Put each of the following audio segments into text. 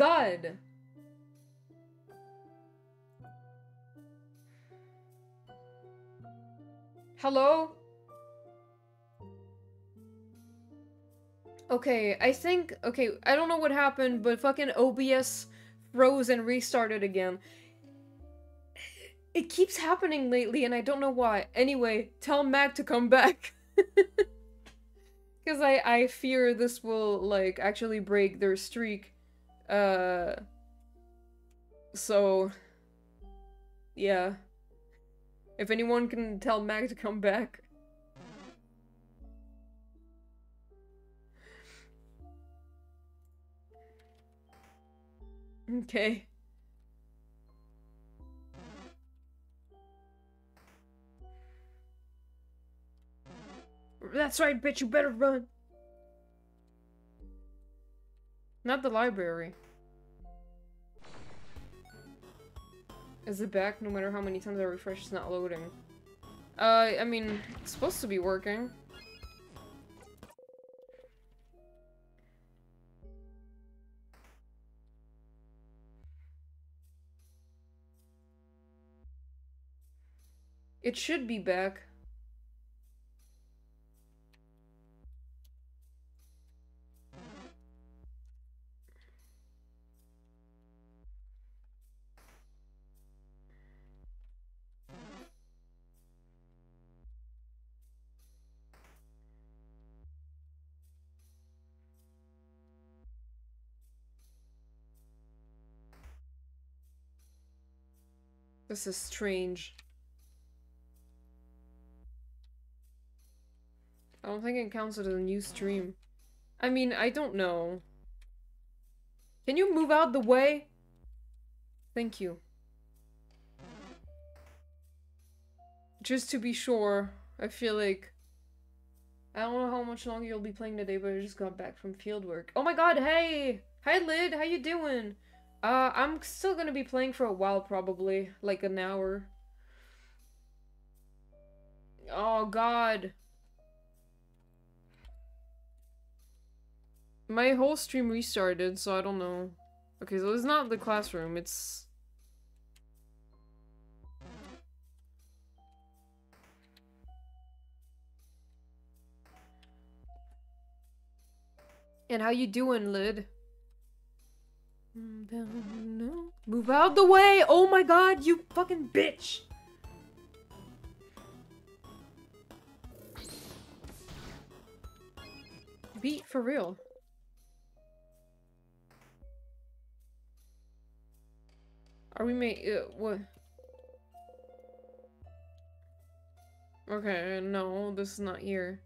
god! Hello? Okay, I think- okay, I don't know what happened, but fucking OBS froze and restarted again. It keeps happening lately and I don't know why. Anyway, tell Mac to come back. Because I, I fear this will, like, actually break their streak. Uh... So... Yeah. If anyone can tell Mag to come back. Okay. That's right, bitch, you better run. Not the library. Is it back no matter how many times I refresh it's not loading? Uh, I mean, it's supposed to be working. It should be back. This is strange. I don't think it counts as a new stream. I mean, I don't know. Can you move out the way? Thank you. Just to be sure, I feel like... I don't know how much longer you'll be playing today, but I just got back from field work. Oh my god, hey! Hi, Lid, how you doing? Uh, I'm still gonna be playing for a while, probably. Like an hour. Oh god. My whole stream restarted, so I don't know. Okay, so it's not the classroom, it's... And how you doing, Lid? Move out the way! Oh my god, you fucking bitch! Beat for real. Are we made uh, what? Okay, no, this is not here.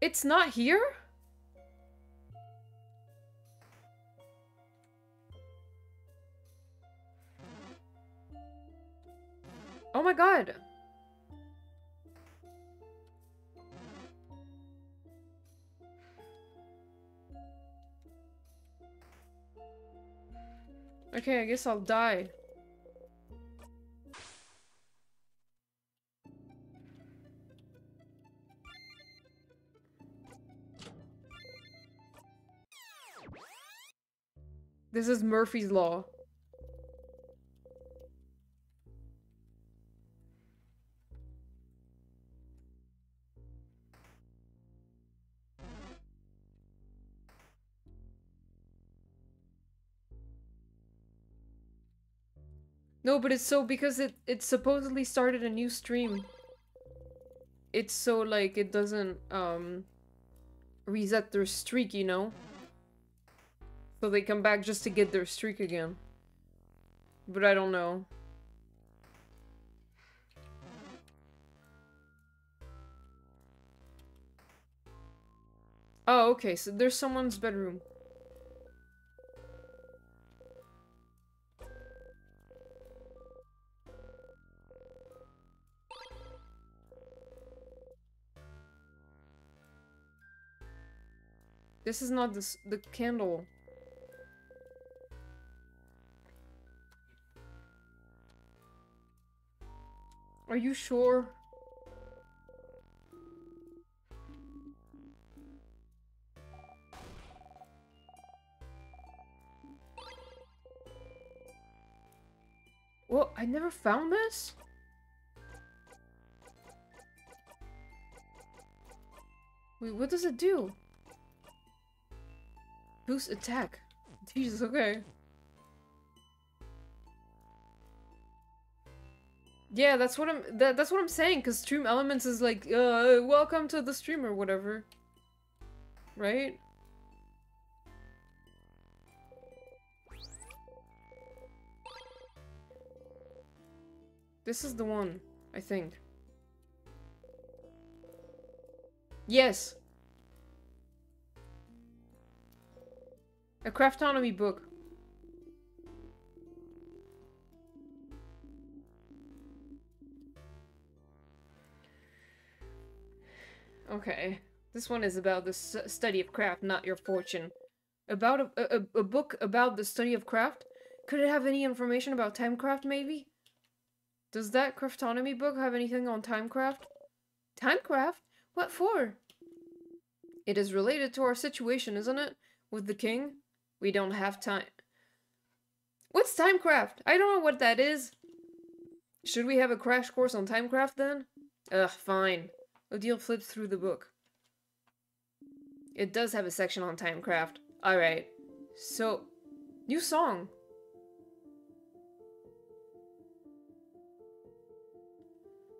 It's not here? Oh my god. Okay, I guess I'll die. This is Murphy's Law. No, but it's so because it it supposedly started a new stream. It's so like it doesn't um reset their streak, you know? So they come back just to get their streak again. But I don't know. Oh, okay, so there's someone's bedroom. This is not the, the candle. Are you sure? Well, I never found this? Wait, what does it do? Boost attack. Jesus, okay. Yeah, that's what I'm that, that's what I'm saying, cause Stream Elements is like, uh, welcome to the stream or whatever. Right? This is the one, I think. Yes! A craftonomy book. Okay. This one is about the study of craft, not your fortune. About a, a, a book about the study of craft? Could it have any information about timecraft, maybe? Does that craftonomy book have anything on timecraft? Timecraft? What for? It is related to our situation, isn't it? With the king? We don't have time. What's timecraft? I don't know what that is. Should we have a crash course on timecraft then? Ugh, fine. Odile flips through the book. It does have a section on timecraft. Alright. So, new song.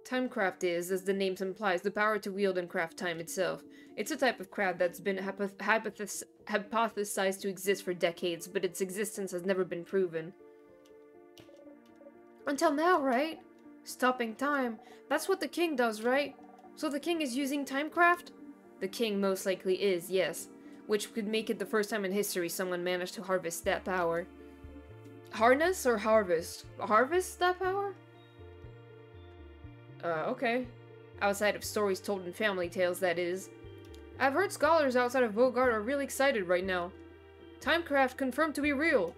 Timecraft is, as the name implies, the power to wield and craft time itself. It's a type of craft that's been hypothesized to exist for decades, but its existence has never been proven. Until now, right? Stopping time. That's what the king does, right? So the king is using timecraft? The king most likely is, yes. Which could make it the first time in history someone managed to harvest that power. Harness or harvest? Harvest that power? Uh, okay. Outside of stories told in family tales, that is. I've heard scholars outside of Vaugarde are really excited right now. Timecraft confirmed to be real.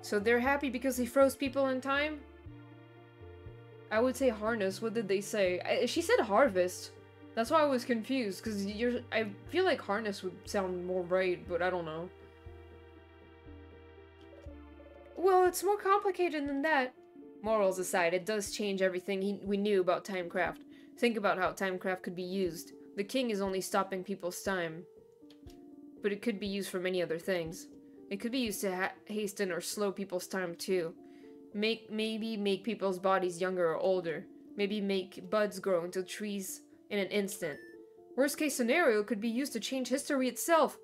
So they're happy because he froze people in time? I would say harness. What did they say? I, she said harvest. That's why I was confused, because you're- I feel like harness would sound more right, but I don't know. Well, it's more complicated than that. Morals aside, it does change everything he, we knew about timecraft. Think about how timecraft could be used. The king is only stopping people's time. But it could be used for many other things. It could be used to ha hasten or slow people's time too. Make Maybe make people's bodies younger or older. Maybe make buds grow into trees in an instant. Worst case scenario could be used to change history itself.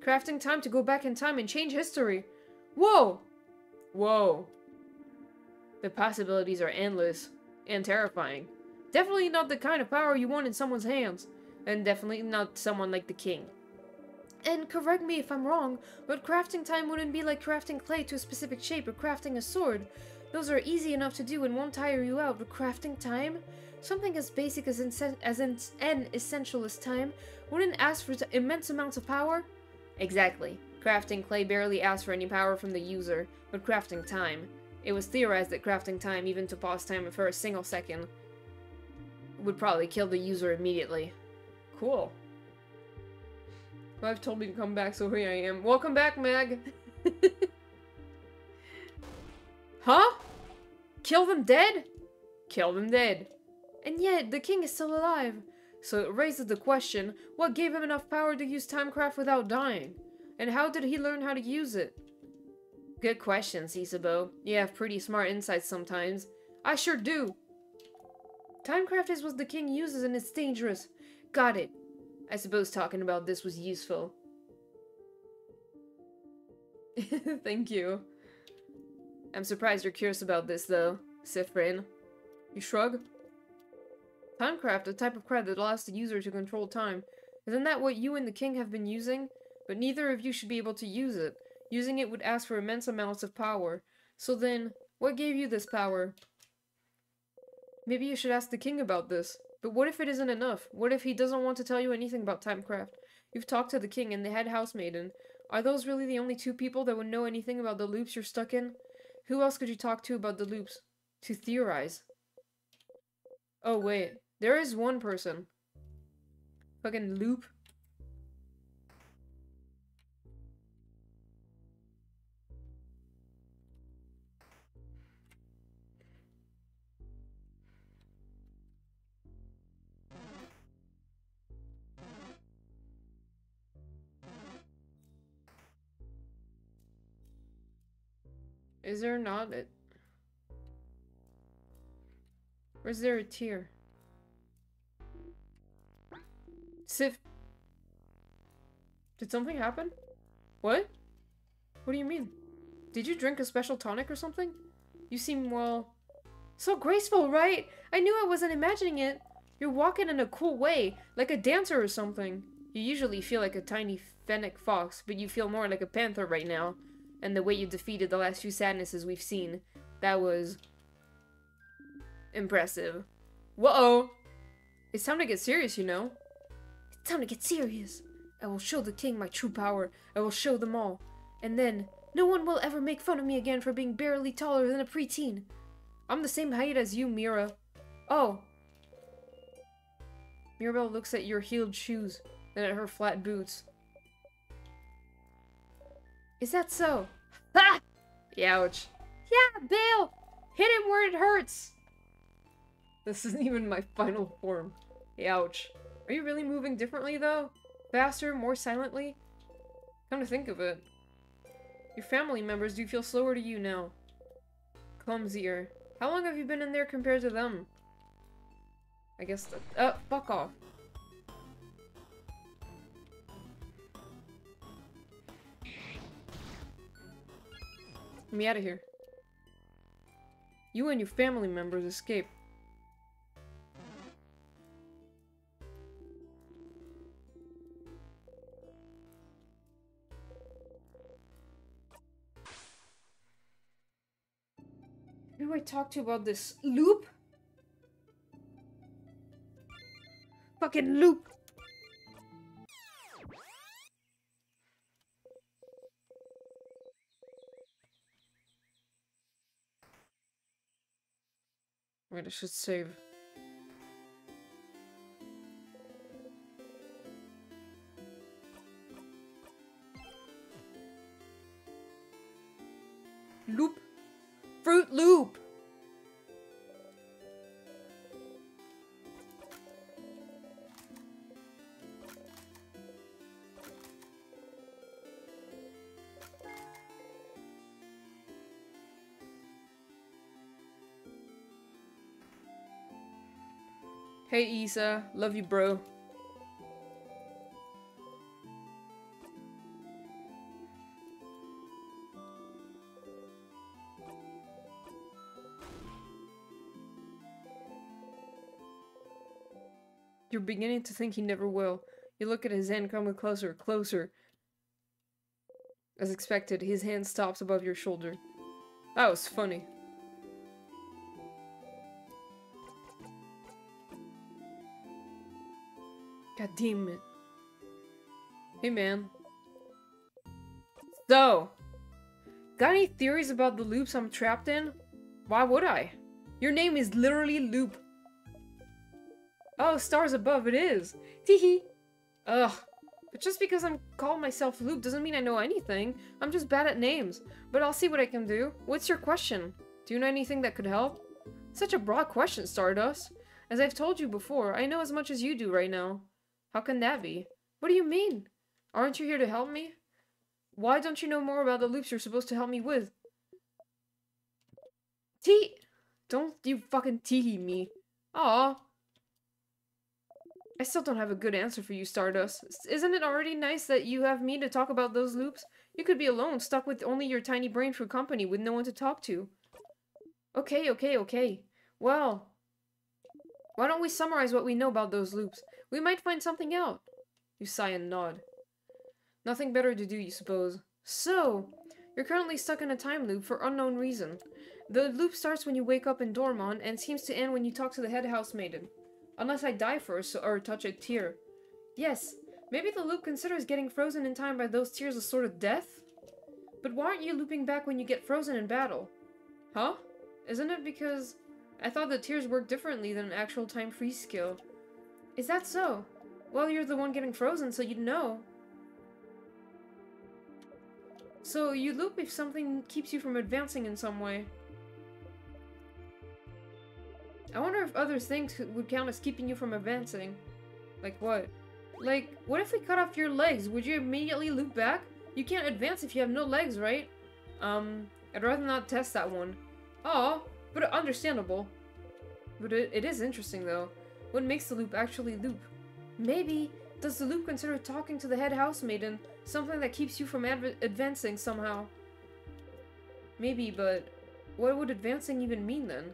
Crafting time to go back in time and change history. Whoa! Whoa. The possibilities are endless and terrifying. Definitely not the kind of power you want in someone's hands. And definitely not someone like the king. And correct me if I'm wrong, but crafting time wouldn't be like crafting clay to a specific shape or crafting a sword. Those are easy enough to do and won't tire you out, but crafting time? Something as basic as, as and essential as time wouldn't ask for immense amounts of power? Exactly. Crafting clay barely asks for any power from the user, but crafting time. It was theorized that crafting time, even to pause time for a single second, would probably kill the user immediately. Cool. I've told me to come back, so here I am. Welcome back, Meg! huh? Kill them dead? Kill them dead. And yet, the king is still alive. So it raises the question, what gave him enough power to use Timecraft without dying? And how did he learn how to use it? Good question, Isabeau. You have pretty smart insights sometimes. I sure do. Timecraft is what the king uses and it's dangerous. Got it. I suppose talking about this was useful. Thank you. I'm surprised you're curious about this, though, Siffrin. You shrug? Timecraft, a type of craft that allows the user to control time. Isn't that what you and the king have been using? But neither of you should be able to use it. Using it would ask for immense amounts of power. So then, what gave you this power? Maybe you should ask the king about this. But what if it isn't enough? What if he doesn't want to tell you anything about Timecraft? You've talked to the king and the head housemaiden. Are those really the only two people that would know anything about the loops you're stuck in? Who else could you talk to about the loops? To theorize. Oh, wait. There is one person. Fucking loop. Is there not it? Or is there a tear? Sif. Did something happen? What? What do you mean? Did you drink a special tonic or something? You seem, well... So graceful, right? I knew I wasn't imagining it. You're walking in a cool way, like a dancer or something. You usually feel like a tiny fennec fox, but you feel more like a panther right now. And the way you defeated the last few sadnesses we've seen, that was... impressive. Whoa! It's time to get serious, you know. It's time to get serious. I will show the king my true power. I will show them all. And then, no one will ever make fun of me again for being barely taller than a preteen. I'm the same height as you, Mira. Oh. Mirabelle looks at your heeled shoes, then at her flat boots. Is that so? Ha! Ouch. Yeah, Bale! Hit him where it hurts! This isn't even my final form. Ouch. Are you really moving differently, though? Faster, more silently? Come to think of it. Your family members do feel slower to you now. Clumsier. How long have you been in there compared to them? I guess that- uh, fuck off. Me out of here. You and your family members escape. Who do I talk to about this? Loop? Fucking loop! I should save. Hey Isa, love you bro. You're beginning to think he never will. You look at his hand coming closer, closer. As expected, his hand stops above your shoulder. That was funny. God damn it. Hey man. So, got any theories about the loops I'm trapped in? Why would I? Your name is literally Loop. Oh, stars above, it is. Teehee. Ugh. But just because I'm calling myself Loop doesn't mean I know anything. I'm just bad at names. But I'll see what I can do. What's your question? Do you know anything that could help? Such a broad question, Stardust. As I've told you before, I know as much as you do right now. How can that be? What do you mean? Aren't you here to help me? Why don't you know more about the loops you're supposed to help me with? Tee- Don't you fucking tee me. Aw. I still don't have a good answer for you, Stardust. Isn't it already nice that you have me to talk about those loops? You could be alone, stuck with only your tiny brain for company, with no one to talk to. Okay, okay, okay. Well, why don't we summarize what we know about those loops? We might find something out. You sigh and nod. Nothing better to do, you suppose. So, you're currently stuck in a time loop for unknown reason. The loop starts when you wake up in Dormont and seems to end when you talk to the head house maiden. Unless I die first or touch a tear. Yes, maybe the loop considers getting frozen in time by those tears a sort of death? But why aren't you looping back when you get frozen in battle? Huh? Isn't it because I thought the tears work differently than an actual time freeze skill? Is that so? Well, you're the one getting frozen, so you'd know. So you loop if something keeps you from advancing in some way. I wonder if other things would count as keeping you from advancing. Like what? Like, what if we cut off your legs? Would you immediately loop back? You can't advance if you have no legs, right? Um, I'd rather not test that one. Oh, but understandable. But it, it is interesting, though. What makes the loop actually loop? Maybe, does the loop consider talking to the head housemaiden something that keeps you from adv advancing somehow? Maybe, but what would advancing even mean then?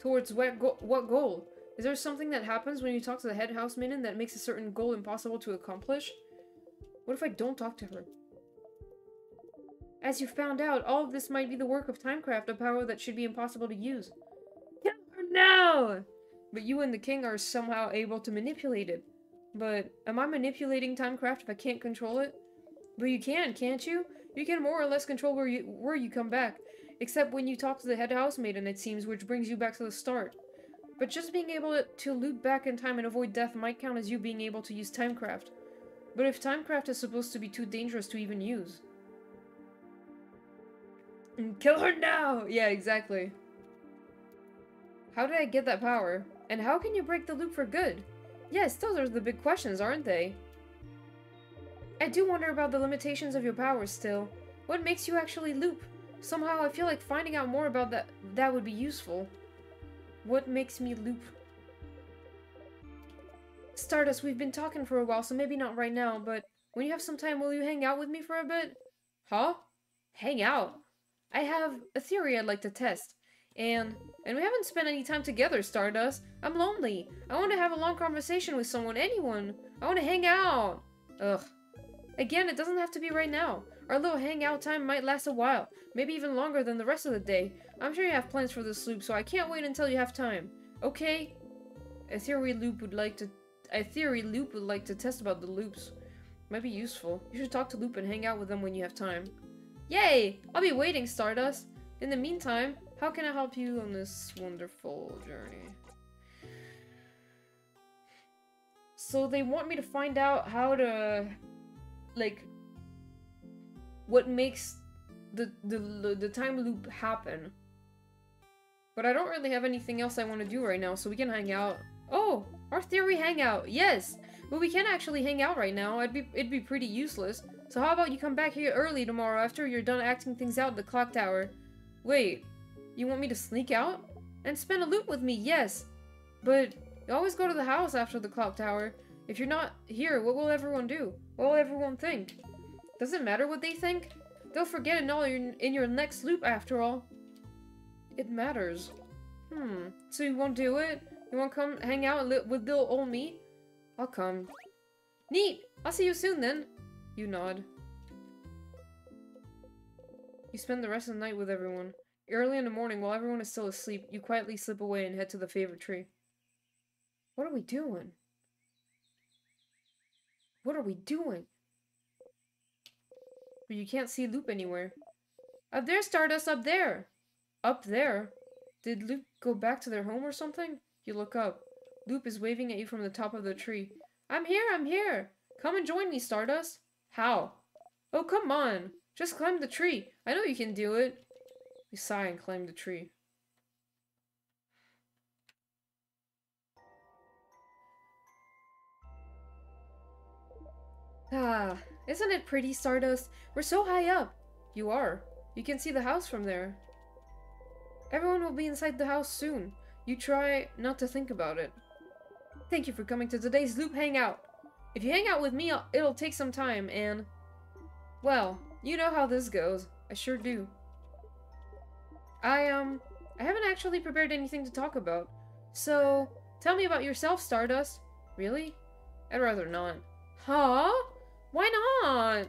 Towards what, go what goal? Is there something that happens when you talk to the head housemaiden that makes a certain goal impossible to accomplish? What if I don't talk to her? As you found out, all of this might be the work of Timecraft, a power that should be impossible to use. Kill her now! But you and the king are somehow able to manipulate it. But am I manipulating Timecraft if I can't control it? But you can, can't you? You can more or less control where you where you come back. Except when you talk to the head housemaiden, it seems, which brings you back to the start. But just being able to loop back in time and avoid death might count as you being able to use Timecraft. But if Timecraft is supposed to be too dangerous to even use, kill her now! Yeah, exactly. How did I get that power? And how can you break the loop for good? Yes, those are the big questions, aren't they? I do wonder about the limitations of your powers still. What makes you actually loop? Somehow I feel like finding out more about that that would be useful. What makes me loop? Stardust, we've been talking for a while, so maybe not right now, but when you have some time, will you hang out with me for a bit? Huh? Hang out? I have a theory I'd like to test. And and we haven't spent any time together, Stardust. I'm lonely. I want to have a long conversation with someone, anyone. I want to hang out. Ugh. Again, it doesn't have to be right now. Our little hangout time might last a while, maybe even longer than the rest of the day. I'm sure you have plans for this loop, so I can't wait until you have time. Okay? A theory loop would like to a theory loop would like to test about the loops. Might be useful. You should talk to Loop and hang out with them when you have time. Yay! I'll be waiting, Stardust. In the meantime, how can I help you on this wonderful journey? So they want me to find out how to, like, what makes the, the, the time loop happen. But I don't really have anything else I want to do right now, so we can hang out. Oh, our theory hangout, yes! But we can't actually hang out right now, it'd be, it'd be pretty useless. So how about you come back here early tomorrow after you're done acting things out at the clock tower? Wait, you want me to sneak out? And spend a loop with me, yes. But you always go to the house after the clock tower. If you're not here, what will everyone do? What will everyone think? Does it matter what they think? They'll forget it all in your next loop after all. It matters. Hmm, so you won't do it? You won't come hang out with little old me? I'll come. Neat! I'll see you soon then. You nod. You spend the rest of the night with everyone. Early in the morning, while everyone is still asleep, you quietly slip away and head to the favorite tree. What are we doing? What are we doing? But you can't see Loop anywhere. Up there, Stardust, up there! Up there? Did Loop go back to their home or something? You look up. Loop is waving at you from the top of the tree. I'm here, I'm here! Come and join me, Stardust! How? Oh, come on! Just climb the tree! I know you can do it! You sigh and climb the tree. Ah, isn't it pretty, Stardust? We're so high up! You are. You can see the house from there. Everyone will be inside the house soon. You try not to think about it. Thank you for coming to today's Loop Hangout. If you hang out with me, it'll take some time, and... Well, you know how this goes. I sure do. I, um... I haven't actually prepared anything to talk about. So, tell me about yourself, Stardust. Really? I'd rather not. Huh? Why not?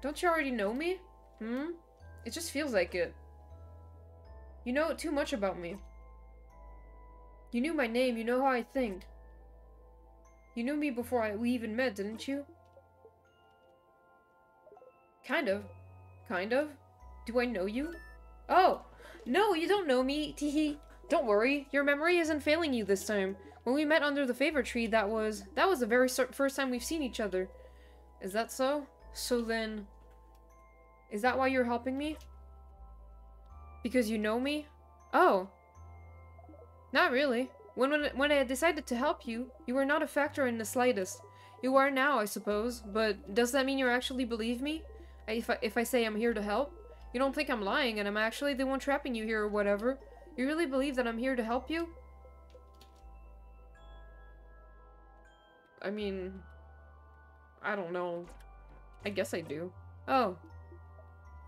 Don't you already know me? Hmm? It just feels like it. You know too much about me. You knew my name, you know how I think. You knew me before I, we even met, didn't you? Kind of. Kind of? Do I know you? Oh! No, you don't know me, teehee. Don't worry, your memory isn't failing you this time. When we met under the favor tree, that was... That was the very first time we've seen each other. Is that so? So then... Is that why you're helping me? Because you know me? Oh. Not really. When, when, when I decided to help you, you were not a factor in the slightest. You are now, I suppose, but does that mean you actually believe me? If I, if I say I'm here to help? You don't think I'm lying and I'm actually the one trapping you here or whatever? You really believe that I'm here to help you? I mean... I don't know. I guess I do. Oh.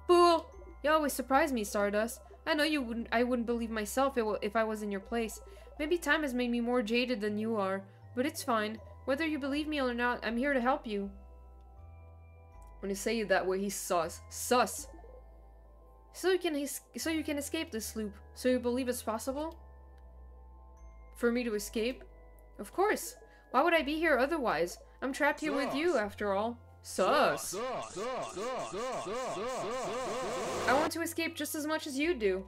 Fool! You always surprise me, Stardust. I know you wouldn't- I wouldn't believe myself if I was in your place. Maybe time has made me more jaded than you are, but it's fine. Whether you believe me or not, I'm here to help you. When you say it that way, he's sus. Sus! So you can so you can escape this loop. So you believe it's possible? For me to escape? Of course! Why would I be here otherwise? I'm trapped here with you, after all. Sus! I want to escape just as much as you do.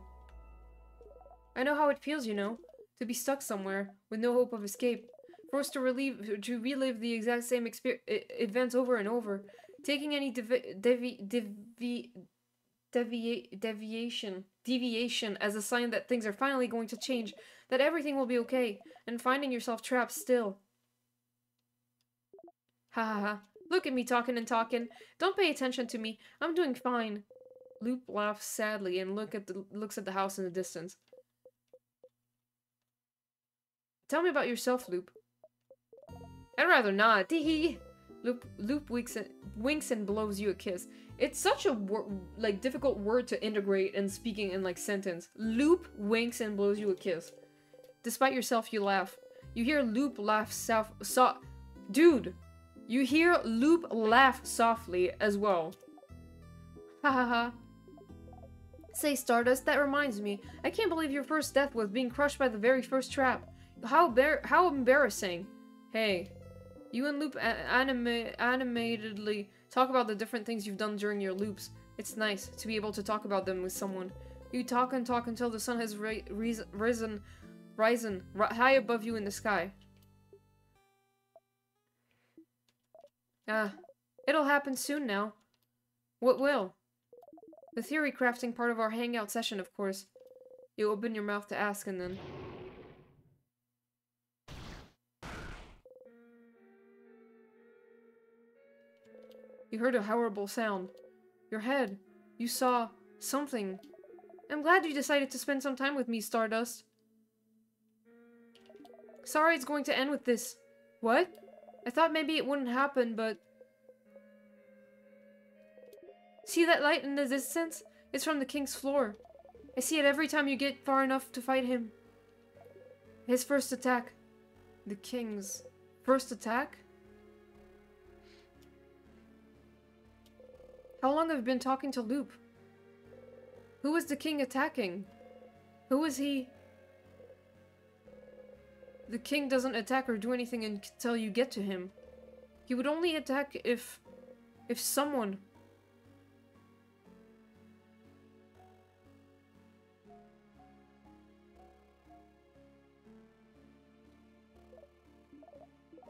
I know how it feels, you know, to be stuck somewhere, with no hope of escape. Forced to relieve to relive the exact same events over and over. Taking any devi devi devi deviation deviation as a sign that things are finally going to change, that everything will be okay, and finding yourself trapped still. Ha ha ha. Look at me talking and talking. Don't pay attention to me. I'm doing fine. Loop laughs sadly and look at the looks at the house in the distance. Tell me about yourself, Loop. I'd rather not. Tee Loop Loop winks and, winks and blows you a kiss. It's such a like difficult word to integrate in speaking in like sentence. Loop winks and blows you a kiss. Despite yourself, you laugh. You hear Loop laugh soft. So Dude, you hear Loop laugh softly as well. Ha ha ha. Say, Stardust, that reminds me. I can't believe your first death was being crushed by the very first trap. How how embarrassing. Hey, you and Loop anima animatedly talk about the different things you've done during your loops. It's nice to be able to talk about them with someone. You talk and talk until the sun has risen, risen high above you in the sky. Ah, it'll happen soon now. What will? The theory crafting part of our hangout session, of course. You open your mouth to ask and then... You heard a horrible sound. Your head. You saw something. I'm glad you decided to spend some time with me, Stardust. Sorry it's going to end with this. What? I thought maybe it wouldn't happen, but... See that light in the distance? It's from the king's floor. I see it every time you get far enough to fight him. His first attack. The king's first attack? How long have you been talking to Loop? Who was the king attacking? Who was he? The king doesn't attack or do anything until you get to him. He would only attack if... if someone...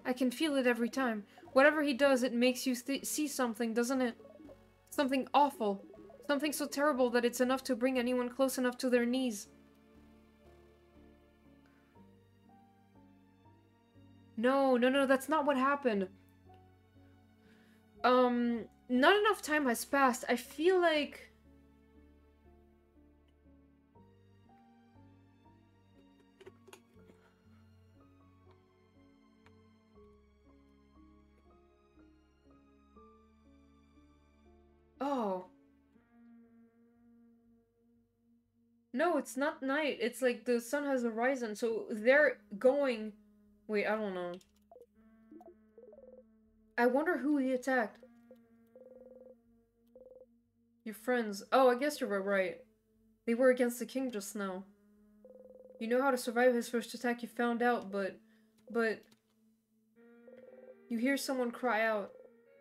I can feel it every time. Whatever he does, it makes you see something, doesn't it? Something awful. Something so terrible that it's enough to bring anyone close enough to their knees. No, no, no, that's not what happened. Um, not enough time has passed. I feel like... Oh. No, it's not night. It's like the sun has arisen, so they're going Wait, I don't know. I wonder who he attacked. Your friends. Oh, I guess you were right. They were against the king just now. You know how to survive his first attack, you found out, but... But... You hear someone cry out.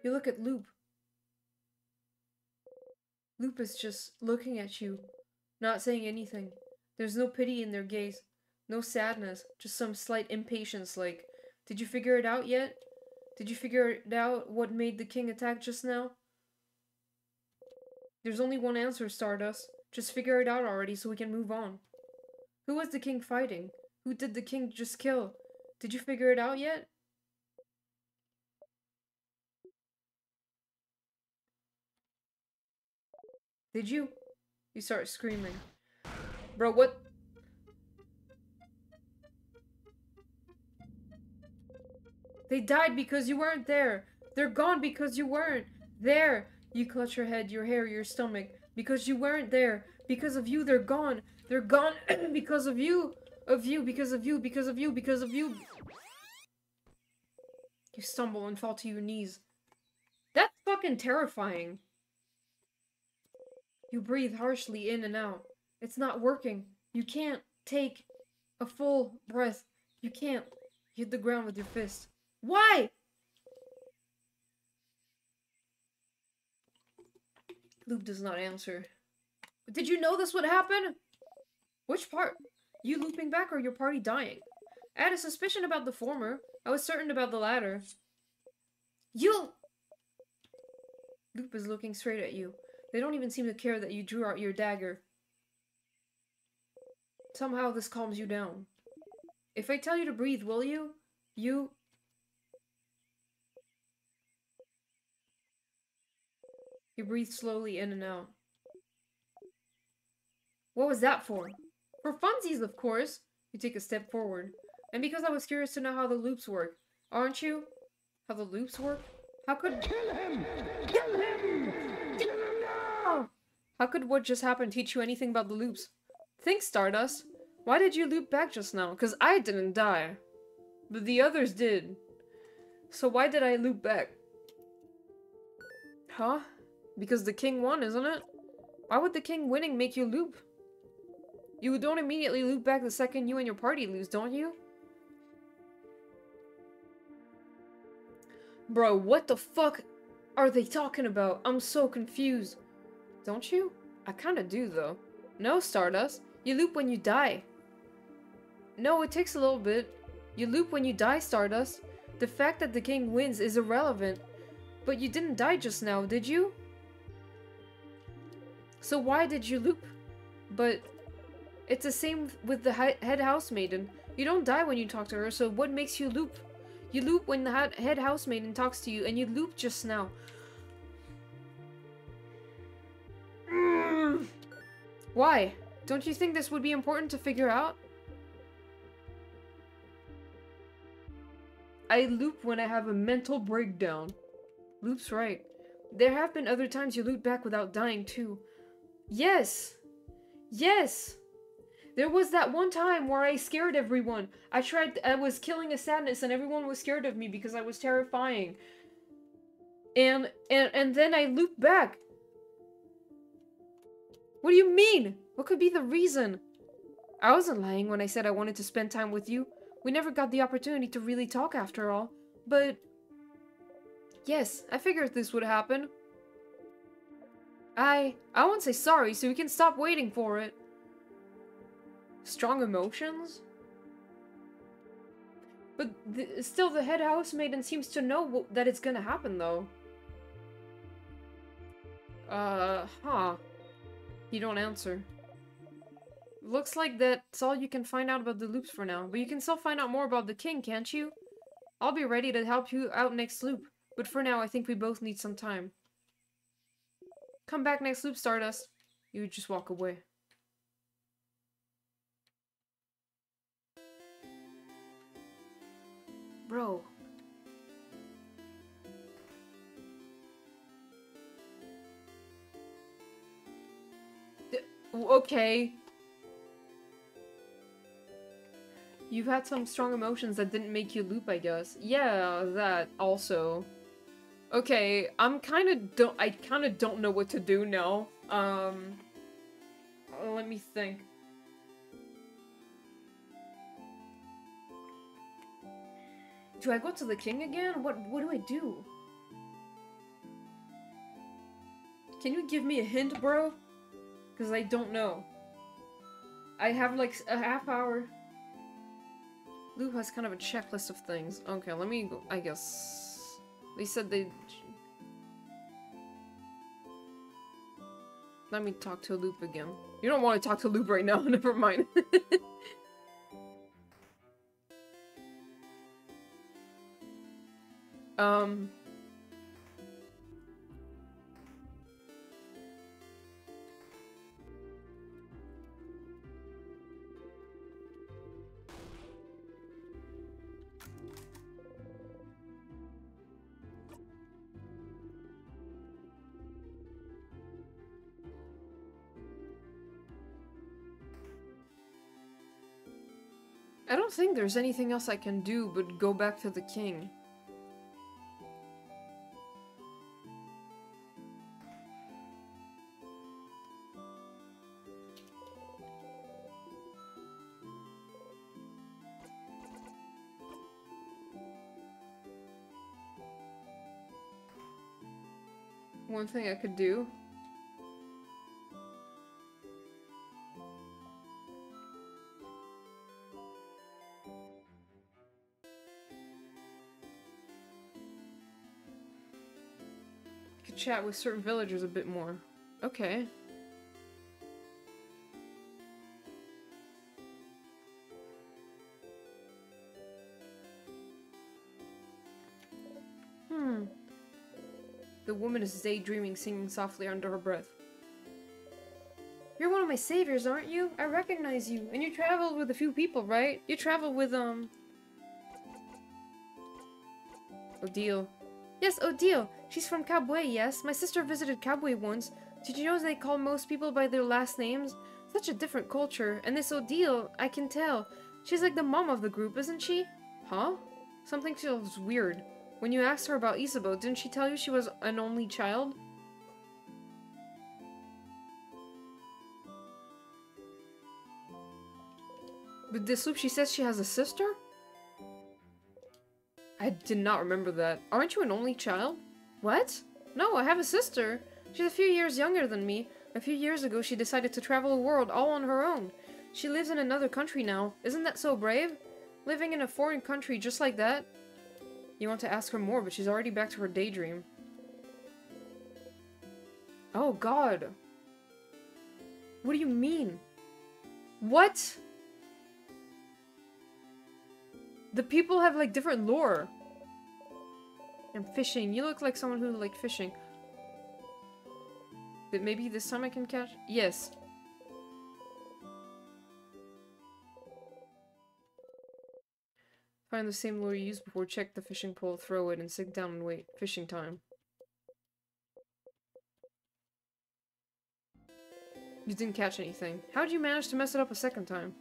You look at Loop. Loop is just looking at you, not saying anything. There's no pity in their gaze. No sadness, just some slight impatience like, did you figure it out yet? Did you figure it out what made the king attack just now? There's only one answer, Stardust. Just figure it out already so we can move on. Who was the king fighting? Who did the king just kill? Did you figure it out yet? Did you? You start screaming. Bro, what? They died because you weren't there. They're gone because you weren't there. You clutch your head, your hair, your stomach. Because you weren't there. Because of you, they're gone. They're gone because of you. Of you, because of you, because of you, because of you. You stumble and fall to your knees. That's fucking terrifying. You breathe harshly in and out. It's not working. You can't take a full breath. You can't hit the ground with your fist. Why? Loop does not answer. Did you know this would happen? Which part? You looping back or your party dying? I had a suspicion about the former. I was certain about the latter. You... Loop is looking straight at you. They don't even seem to care that you drew out your dagger. Somehow this calms you down. If I tell you to breathe, will you? You... You breathe slowly in and out. What was that for? For funsies, of course. You take a step forward. And because I was curious to know how the loops work. Aren't you? How the loops work? How could- Kill him! Kill him! How could what just happened teach you anything about the loops? Think, Stardust. Why did you loop back just now? Because I didn't die. But the others did. So why did I loop back? Huh? Because the king won, isn't it? Why would the king winning make you loop? You don't immediately loop back the second you and your party lose, don't you? Bro, what the fuck are they talking about? I'm so confused. Don't you? I kinda do, though. No, Stardust. You loop when you die. No, it takes a little bit. You loop when you die, Stardust. The fact that the king wins is irrelevant. But you didn't die just now, did you? So why did you loop? But it's the same with the head housemaiden. You don't die when you talk to her, so what makes you loop? You loop when the head housemaiden talks to you, and you loop just now. Why? Don't you think this would be important to figure out? I loop when I have a mental breakdown. Loop's right. There have been other times you loop back without dying, too. Yes! Yes! There was that one time where I scared everyone. I tried- I was killing a sadness and everyone was scared of me because I was terrifying. And- and- and then I looped back. What do you mean? What could be the reason? I wasn't lying when I said I wanted to spend time with you. We never got the opportunity to really talk after all. But... Yes, I figured this would happen. I... I won't say sorry so we can stop waiting for it. Strong emotions? But still, the head housemaiden seems to know that it's gonna happen, though. Uh, huh. You don't answer. Looks like that's all you can find out about the loops for now, but you can still find out more about the king, can't you? I'll be ready to help you out next loop, but for now I think we both need some time. Come back next loop, Stardust. You just walk away. Bro. Okay. You've had some strong emotions that didn't make you loop, I guess. Yeah, that also. Okay, I'm kind of don't- I kind of don't know what to do now. Um, let me think. Do I go to the king again? What what do I do? Can you give me a hint, bro? Because I don't know. I have like a half hour. Lou has kind of a checklist of things. Okay, let me go, I guess. They said they... Let me talk to Loop again. You don't want to talk to Loop right now, never mind. um... think there's anything else I can do but go back to the king. One thing I could do chat with certain villagers a bit more. Okay. Hmm. The woman is daydreaming, singing softly under her breath. You're one of my saviors, aren't you? I recognize you. And you traveled with a few people, right? You traveled with, um... Odile. Yes, oh, Odile. She's from Ka Bue, yes? My sister visited Ka Bue once. Did you know they call most people by their last names? Such a different culture. And this oh, Odile, I can tell. She's like the mom of the group, isn't she? Huh? Something feels weird. When you asked her about Isabeau, didn't she tell you she was an only child? With this loop, she says she has a sister? I did not remember that. Aren't you an only child? What? No, I have a sister. She's a few years younger than me. A few years ago, she decided to travel the world all on her own. She lives in another country now. Isn't that so brave? Living in a foreign country just like that? You want to ask her more, but she's already back to her daydream. Oh god. What do you mean? What? The people have like different lore. I'm fishing. You look like someone who like fishing. Maybe this time I can catch? Yes. Find the same lure you used before, check the fishing pole, throw it, and sit down and wait. Fishing time. You didn't catch anything. How'd you manage to mess it up a second time?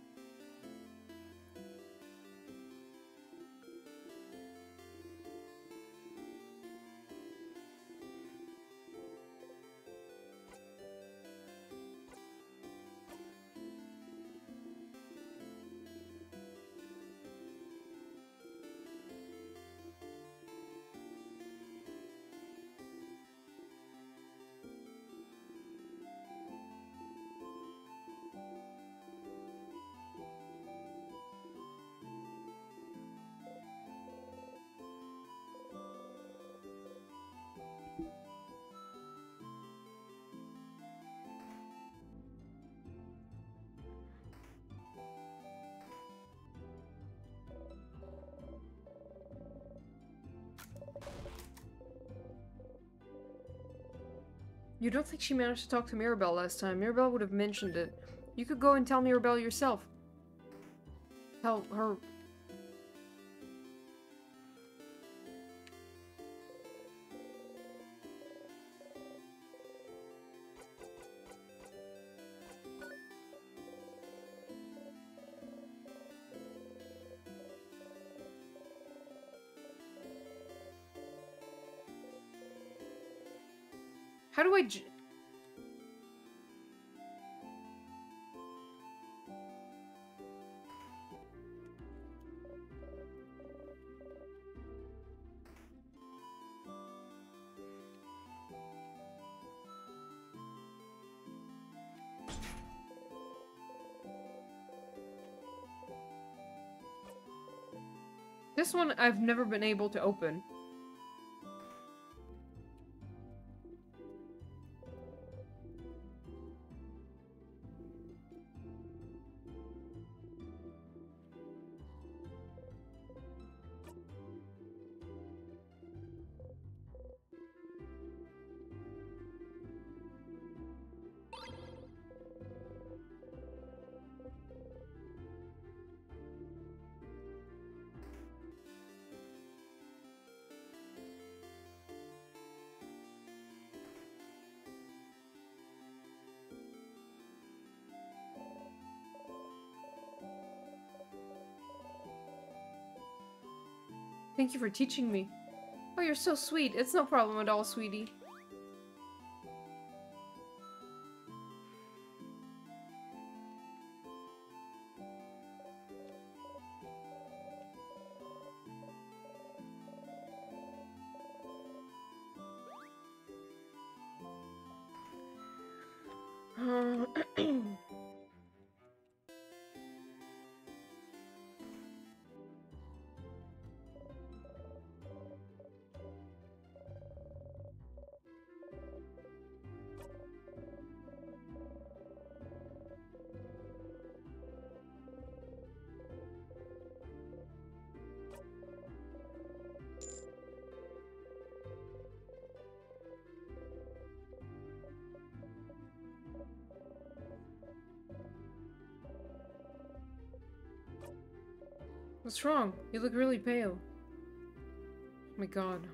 You don't think she managed to talk to Mirabelle last time? Mirabelle would have mentioned it. You could go and tell Mirabelle yourself. Tell her. This one I've never been able to open. Thank you for teaching me. Oh, you're so sweet. It's no problem at all, sweetie. What's wrong? You look really pale. Oh my god.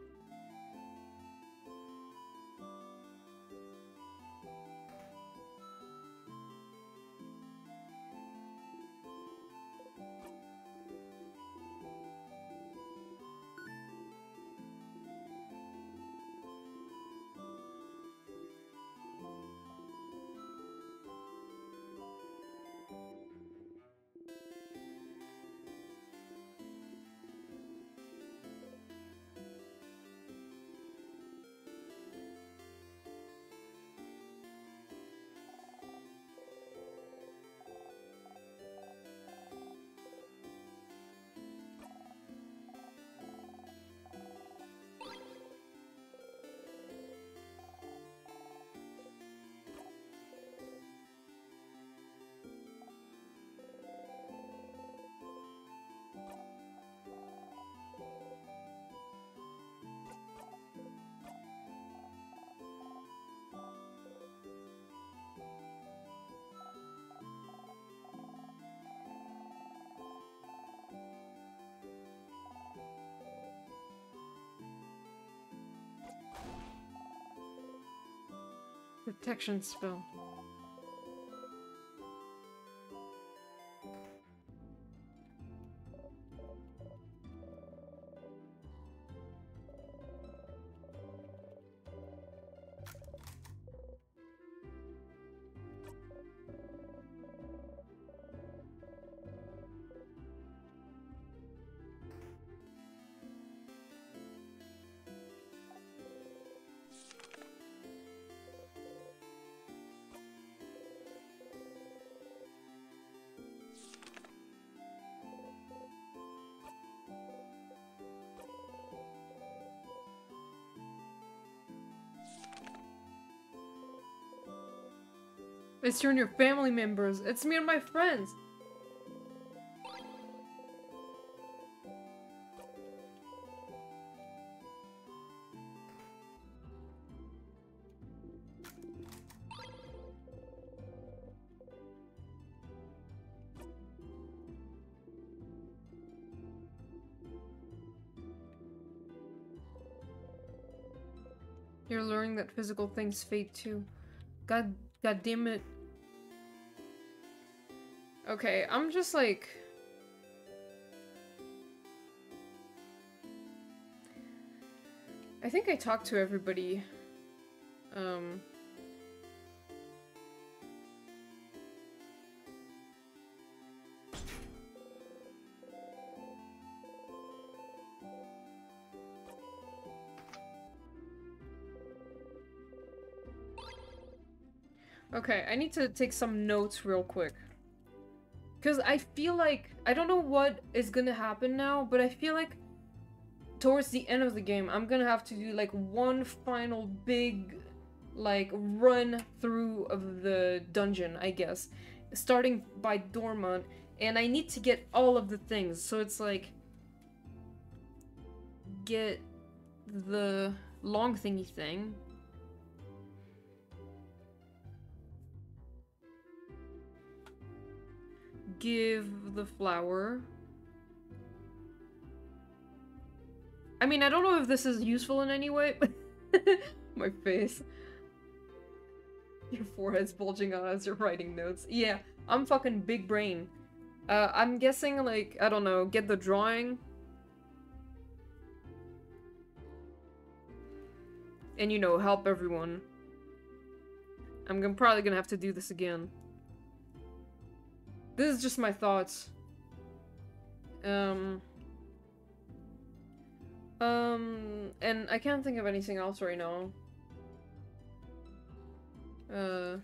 Protection spell. It's you and your family members. It's me and my friends. You're learning that physical things fade too. God, God damn it. Okay, I'm just like... I think I talked to everybody. Um... Okay, I need to take some notes real quick. Because I feel like, I don't know what is gonna happen now, but I feel like towards the end of the game, I'm gonna have to do like one final big, like, run through of the dungeon, I guess. Starting by Dormont, and I need to get all of the things, so it's like, get the long thingy thing, give the flower. I mean, I don't know if this is useful in any way. My face. Your forehead's bulging out as you're writing notes. Yeah, I'm fucking big brain. Uh, I'm guessing, like, I don't know, get the drawing. And, you know, help everyone. I'm gonna, probably gonna have to do this again. This is just my thoughts. Um... Um, and I can't think of anything else right now. Uh,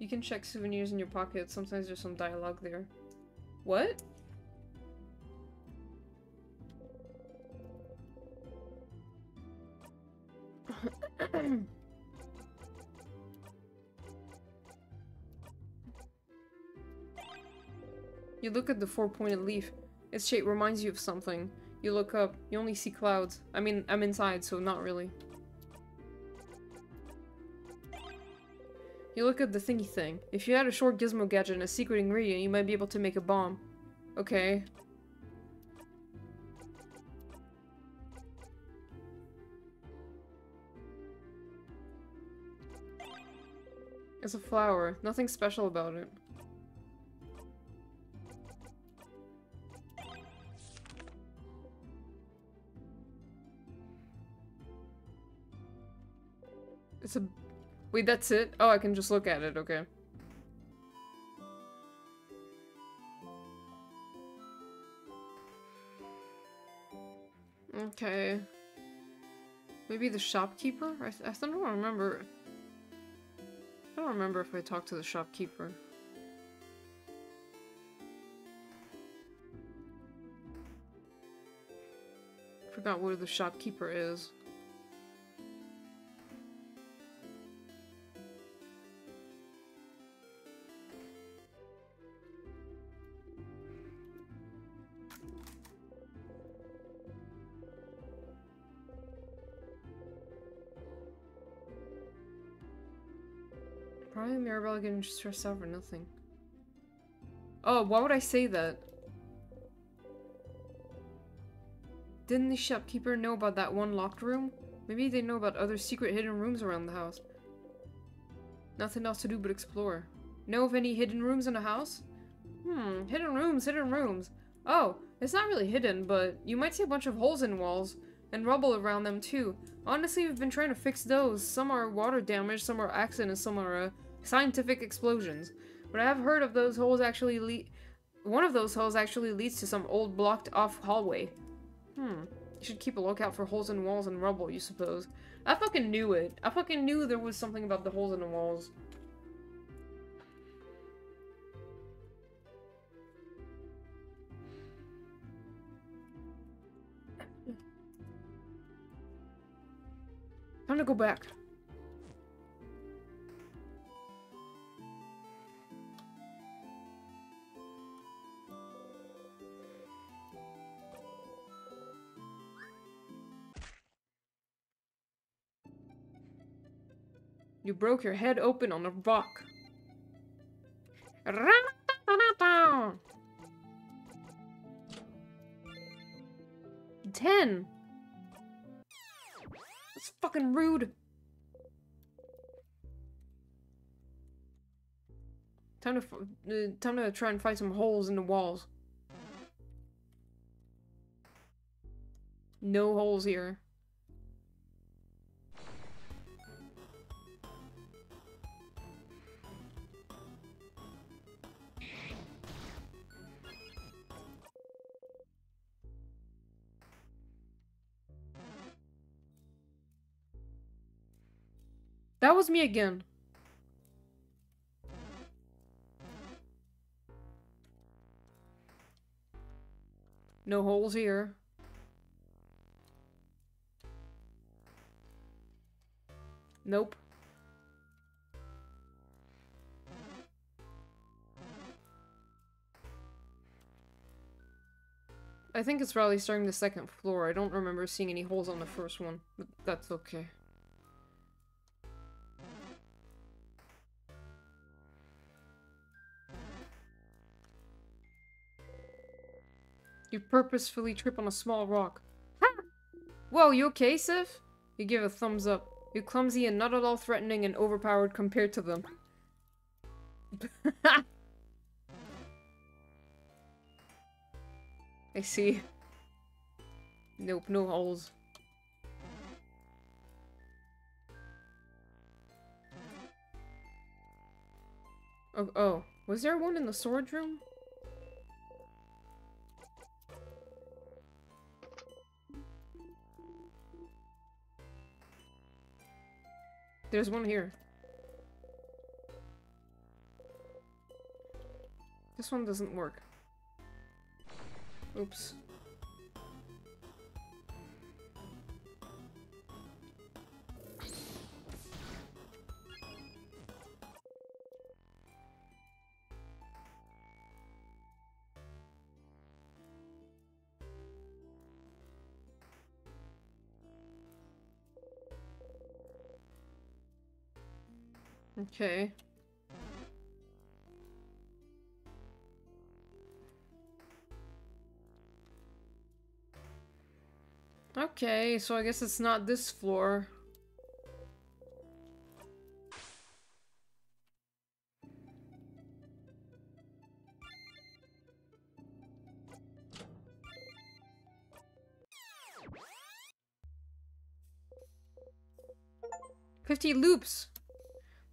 you can check souvenirs in your pocket. Sometimes there's some dialogue there. What? you look at the four-pointed leaf. Its shape reminds you of something. You look up, you only see clouds. I mean, I'm inside, so not really. You look at the thingy thing. If you had a short gizmo gadget and a secret ingredient, you might be able to make a bomb. Okay. It's a flower. Nothing special about it. It's a... Wait, that's it? Oh, I can just look at it, okay. Okay. Maybe the shopkeeper? I, I don't remember. I don't remember if I talked to the shopkeeper. Forgot where the shopkeeper is. Probably Mirabelle getting stressed out for nothing. Oh, why would I say that? Didn't the shopkeeper know about that one locked room? Maybe they know about other secret hidden rooms around the house. Nothing else to do but explore. Know of any hidden rooms in the house? Hmm, hidden rooms, hidden rooms. Oh, it's not really hidden, but you might see a bunch of holes in walls and rubble around them too. Honestly, we've been trying to fix those. Some are water damage, some are accidents, some are uh, scientific explosions. But I have heard of those holes actually lead. One of those holes actually leads to some old blocked off hallway. Hmm. You should keep a lookout for holes in walls and rubble, you suppose. I fucking knew it. I fucking knew there was something about the holes in the walls. Time to go back. You broke your head open on a rock. Ten. That's fucking rude. Time to uh, time to try and find some holes in the walls. No holes here. Me again. No holes here. Nope. I think it's probably starting the second floor. I don't remember seeing any holes on the first one, but that's okay. You purposefully trip on a small rock. Whoa, Well, you okay, Sif? You give a thumbs up. You're clumsy and not at all threatening and overpowered compared to them. I see. Nope, no holes. Oh, oh, was there one in the storage room? There's one here. This one doesn't work. Oops. Okay. Okay, so I guess it's not this floor. Fifty loops!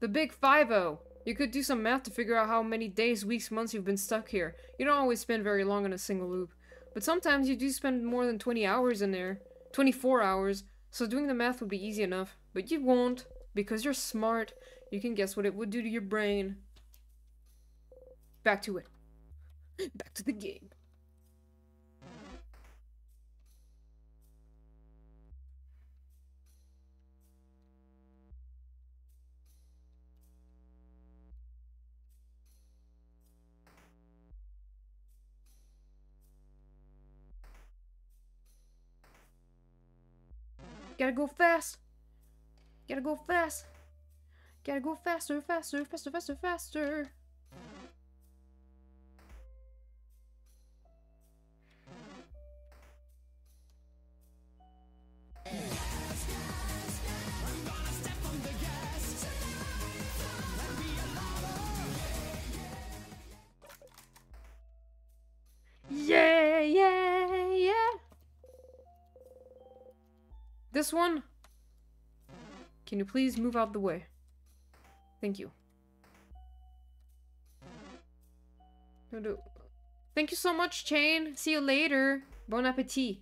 The big 5-0! You could do some math to figure out how many days, weeks, months you've been stuck here. You don't always spend very long in a single loop. But sometimes you do spend more than 20 hours in there. 24 hours. So doing the math would be easy enough. But you won't. Because you're smart. You can guess what it would do to your brain. Back to it. Back to the game. Gotta go fast. Gotta go fast. Gotta go faster, faster, faster, faster, faster. This one? Can you please move out the way? Thank you. Thank you so much, Chain. See you later. Bon appetit.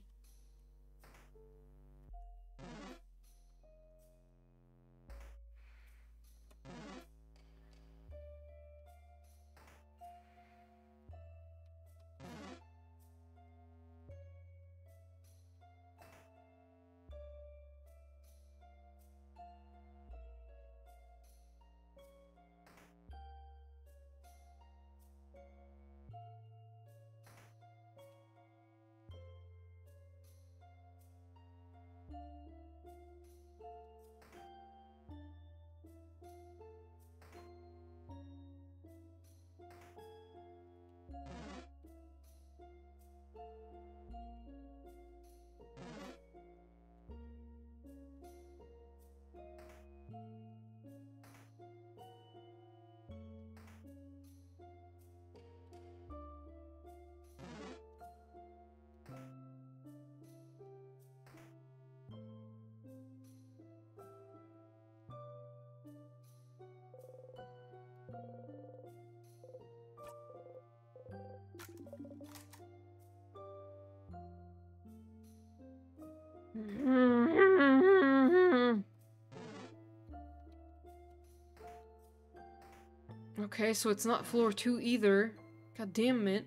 Okay, so it's not floor two either. God damn it.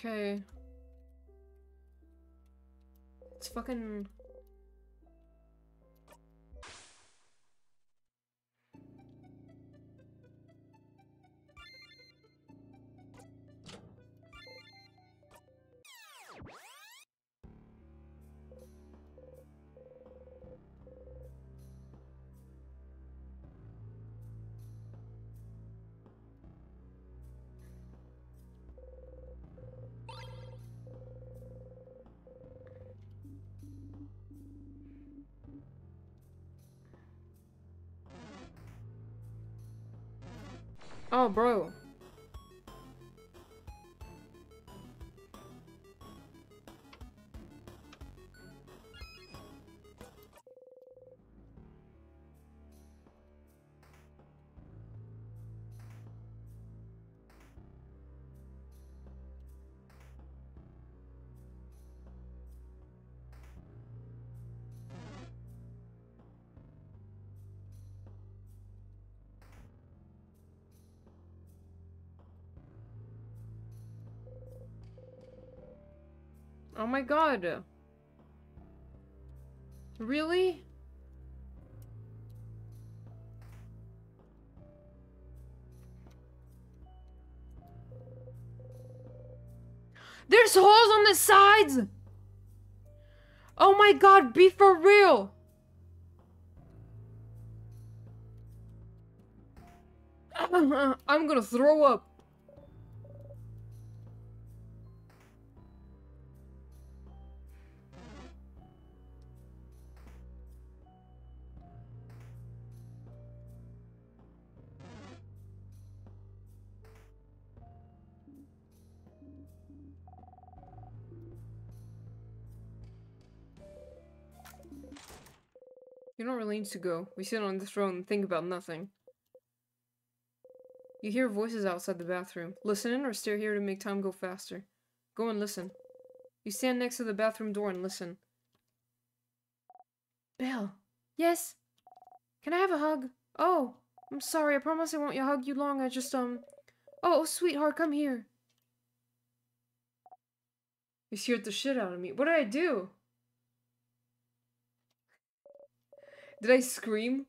Okay. It's fucking... Oh, bro. My god. Really? There's holes on the sides! Oh my god, be for real! I'm gonna throw up. You don't really need to go. We sit on the throne and think about nothing. You hear voices outside the bathroom. Listen in or stare here to make time go faster. Go and listen. You stand next to the bathroom door and listen. Belle. Yes? Can I have a hug? Oh, I'm sorry. I promise I won't hug you long. I just, um... Oh, sweetheart, come here. You scared the shit out of me. What did I do? Did I scream?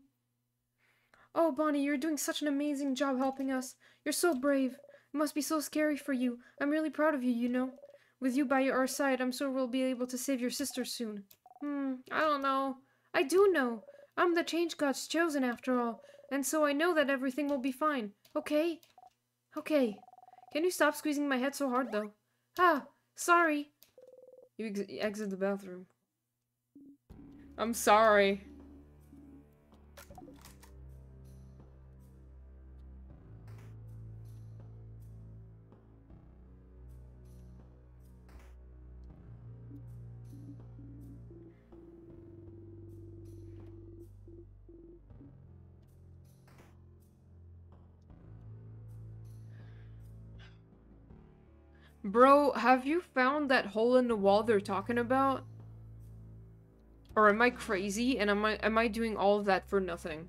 Oh, Bonnie, you're doing such an amazing job helping us. You're so brave. It must be so scary for you. I'm really proud of you, you know. With you by our side, I'm sure we'll be able to save your sister soon. Hmm, I don't know. I do know. I'm the change God's chosen after all, and so I know that everything will be fine. Okay? Okay. Can you stop squeezing my head so hard, though? Ah, sorry. You ex exit the bathroom. I'm sorry. Bro, have you found that hole in the wall they're talking about? Or am I crazy and am I am I doing all of that for nothing?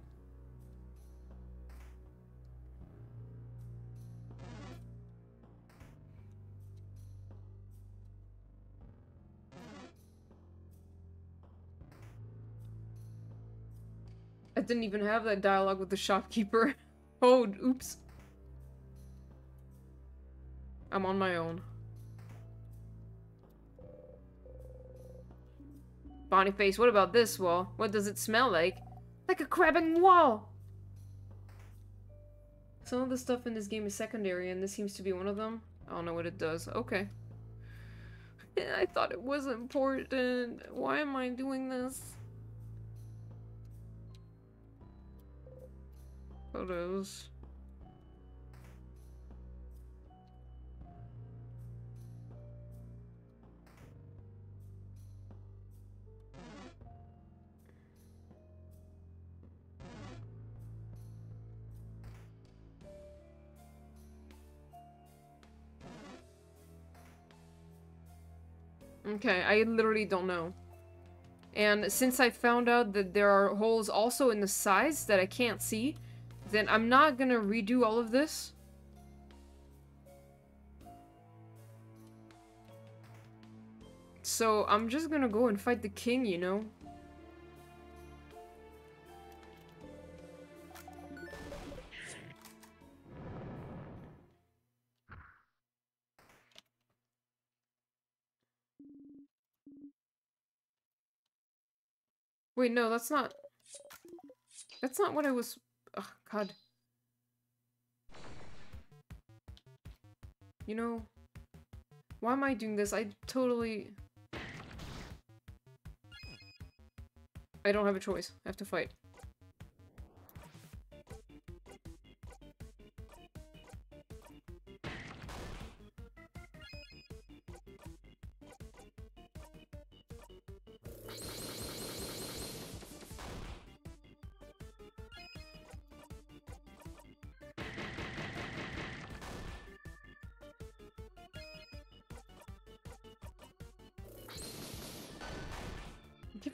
I didn't even have that dialogue with the shopkeeper. oh, oops. I'm on my own. Boniface, what about this wall? What does it smell like? Like a crabbing wall! Some of the stuff in this game is secondary, and this seems to be one of them. I don't know what it does. Okay. I thought it was important. Why am I doing this? Photos. Okay, I literally don't know. And since I found out that there are holes also in the sides that I can't see, then I'm not gonna redo all of this. So I'm just gonna go and fight the king, you know? Wait, no, that's not... That's not what I was... Oh, God. You know... Why am I doing this? I totally... I don't have a choice. I have to fight.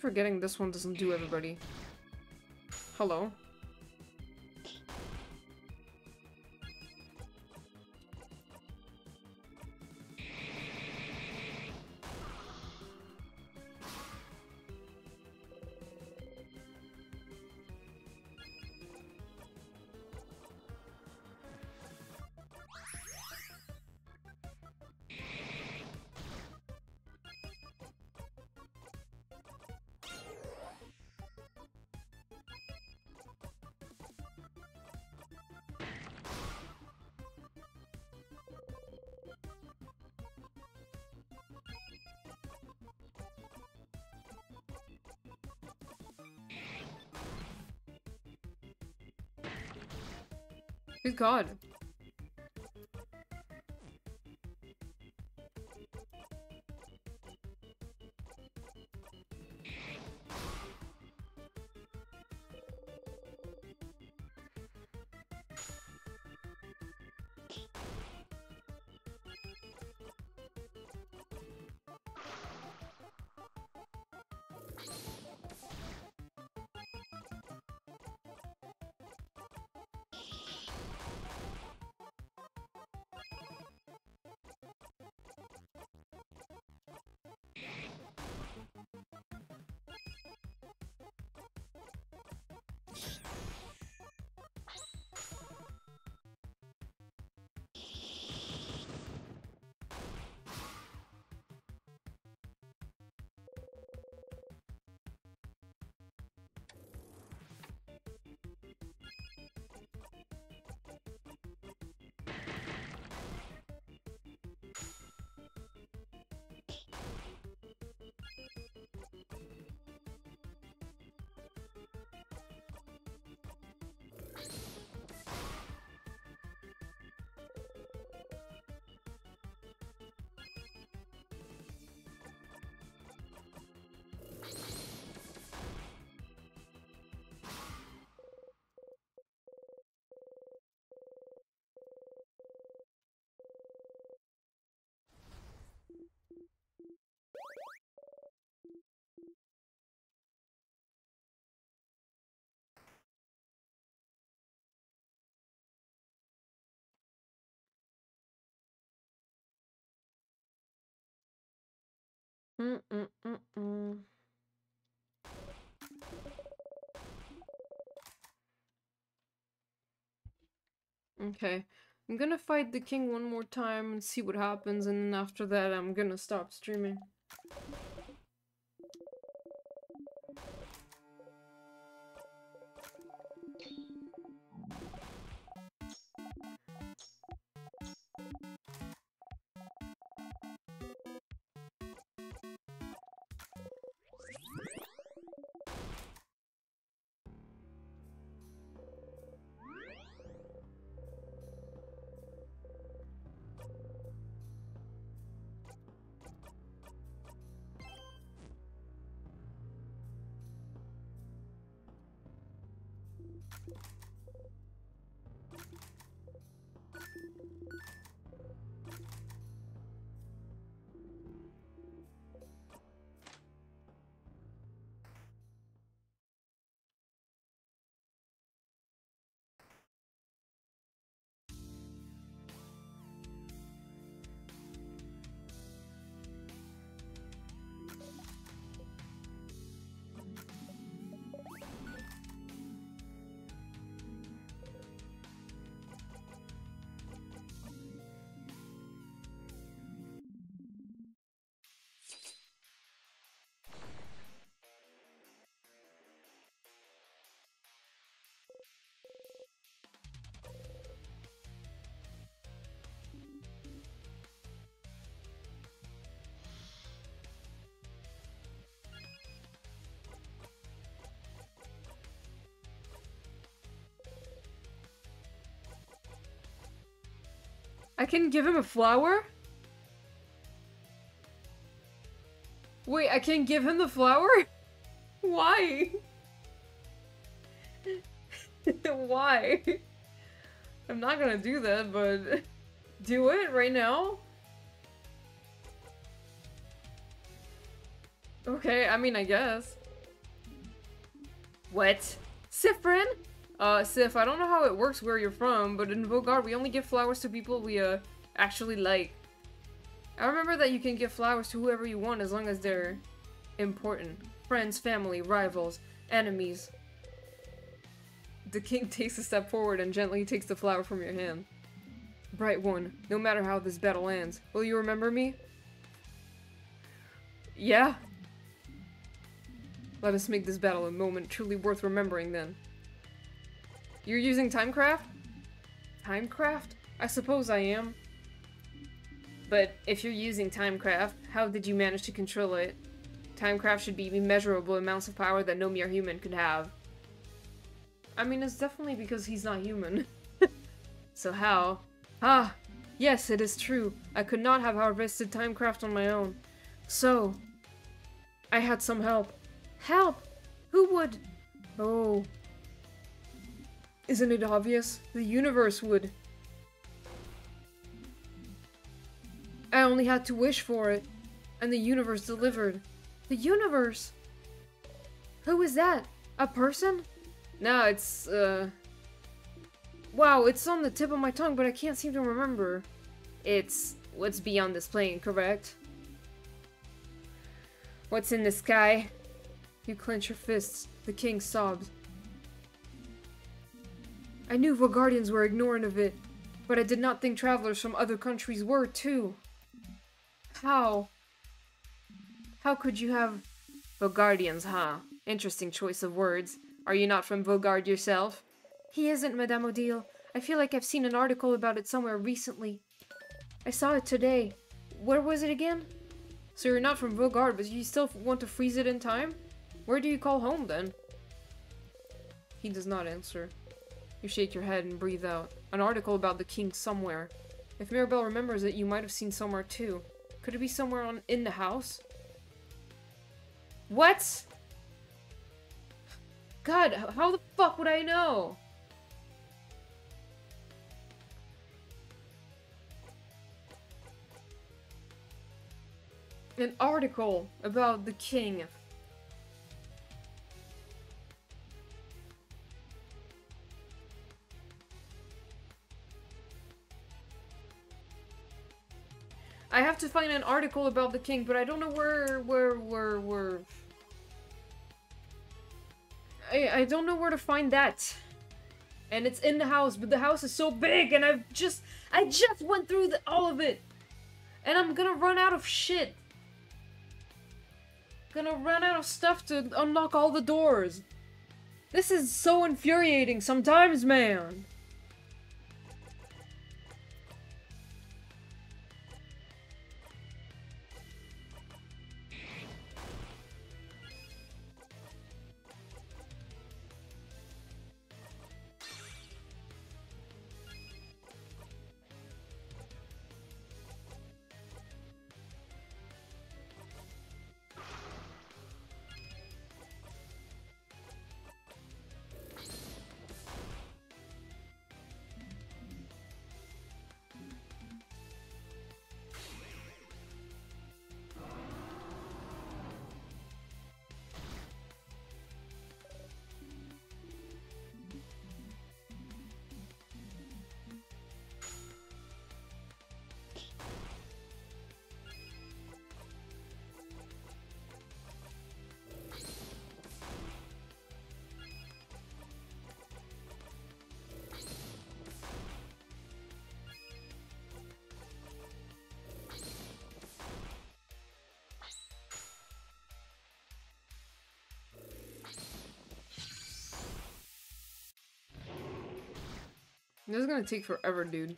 Forgetting this one doesn't do everybody. Hello. God. Mm -mm -mm. Okay. I'm gonna fight the king one more time and see what happens, and then after that I'm gonna stop streaming. I can give him a flower? Wait, I can't give him the flower? Why? Why? I'm not gonna do that, but do it right now? Okay, I mean, I guess. What? Siffrin? Uh, Sif, I don't know how it works where you're from, but in Vaugarde, we only give flowers to people we, uh, actually like. I remember that you can give flowers to whoever you want as long as they're important. Friends, family, rivals, enemies. The king takes a step forward and gently takes the flower from your hand. Bright one, no matter how this battle ends, will you remember me? Yeah. Let us make this battle a moment truly worth remembering then. You're using Timecraft? Timecraft? I suppose I am. But if you're using Timecraft, how did you manage to control it? Timecraft should be immeasurable amounts of power that no mere human could have. I mean, it's definitely because he's not human. so how? Ah, yes, it is true. I could not have harvested Timecraft on my own. So, I had some help. Help? Who would? Oh. Isn't it obvious? The universe would. I only had to wish for it, and the universe delivered. The universe? Who is that? A person? No, it's, uh... Wow, it's on the tip of my tongue, but I can't seem to remember. It's what's beyond this plane, correct? What's in the sky? You clench your fists. The king sobs. I knew Vaugardians were ignorant of it, but I did not think travelers from other countries were, too. How? How could you have... Vaugardians, huh? Interesting choice of words. Are you not from Vaugarde yourself? He isn't, Madame Odile. I feel like I've seen an article about it somewhere recently. I saw it today. Where was it again? So you're not from Vaugarde, but you still want to freeze it in time? Where do you call home, then? He does not answer. You shake your head and breathe out. An article about the king somewhere. If Mirabelle remembers it, you might have seen somewhere too. Could it be somewhere on in the house? What? God, how the fuck would I know? An article about the king. I have to find an article about the king, but I don't know where, where, where, where... I, I don't know where to find that. And it's in the house, but the house is so big, and I've just, I just went through the, all of it. And I'm gonna run out of shit. Gonna run out of stuff to unlock all the doors. This is so infuriating sometimes, man. This is gonna take forever, dude.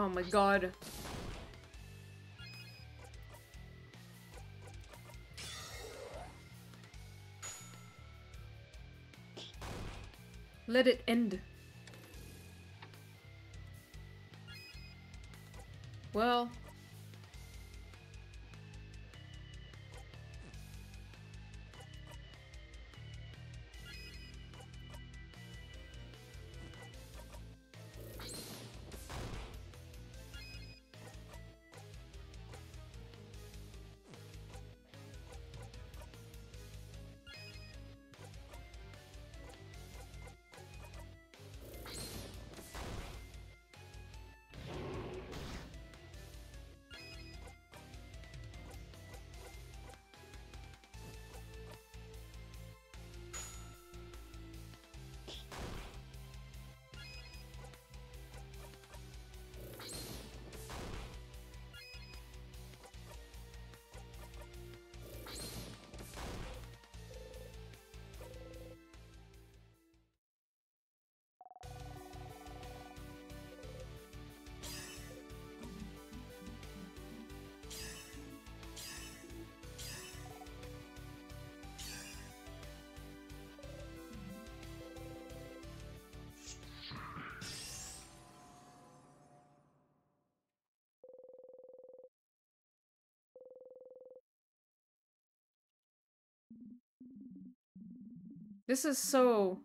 Oh my god. Let it end. Well. This is so...